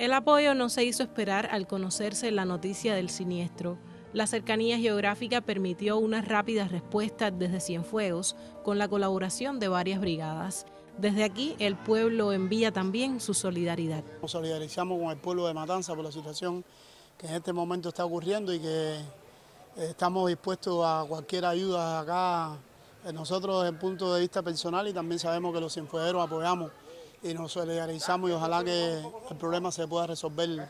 El apoyo no se hizo esperar al conocerse la noticia del siniestro. La cercanía geográfica permitió una rápida respuesta desde Cienfuegos con la colaboración de varias brigadas. Desde aquí el pueblo envía también su solidaridad. Nos solidarizamos con el pueblo de Matanza por la situación que en este momento está ocurriendo y que eh, estamos dispuestos a cualquier ayuda acá. Eh, nosotros desde el punto de vista personal y también sabemos que los cienfuegueros apoyamos y nos solidarizamos y ojalá que el problema se pueda resolver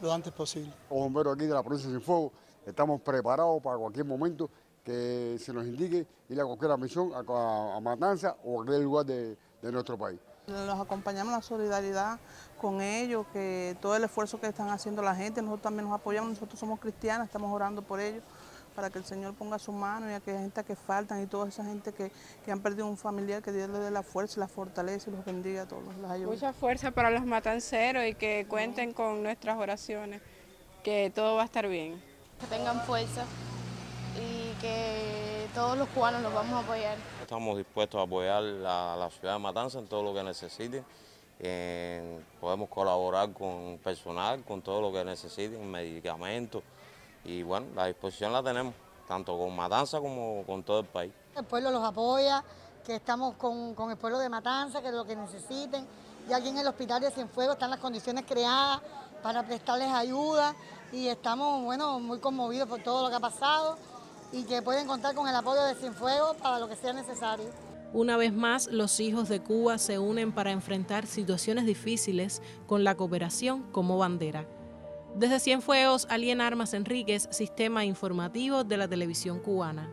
lo antes posible. Los bomberos aquí de la provincia de Cienfuegos Estamos preparados para cualquier momento que se nos indique ir a cualquier misión, a, Matanza o a cualquier lugar de, nuestro país. Los acompañamos en la solidaridad con ellos, que todo el esfuerzo que están haciendo la gente, nosotros también nos apoyamos, nosotros somos cristianos, estamos orando por ellos, para que el Señor ponga su mano y a aquella gente que faltan y toda esa gente que, han perdido un familiar, que Dios le dé la fuerza y la fortaleza y los bendiga a todos. Mucha fuerza para los matanceros y que cuenten con nuestras oraciones, que todo va a estar bien que tengan fuerza y que todos los cubanos los vamos a apoyar. Estamos dispuestos a apoyar a la ciudad de Matanza en todo lo que necesiten. podemos colaborar con personal, con todo lo que necesiten, medicamentos y bueno, la disposición la tenemos, tanto con Matanza como con todo el país. El pueblo los apoya, que estamos con, con el pueblo de Matanza, que es lo que necesiten. Y aquí en el hospital de Cienfuegos están las condiciones creadas para prestarles ayuda y estamos bueno, muy conmovidos por todo lo que ha pasado y que pueden contar con el apoyo de Cienfuegos para lo que sea necesario. Una vez más, los hijos de Cuba se unen para enfrentar situaciones difíciles con la cooperación como bandera. Desde Cienfuegos, Alien Armas Enríquez, Sistema Informativo de la Televisión Cubana.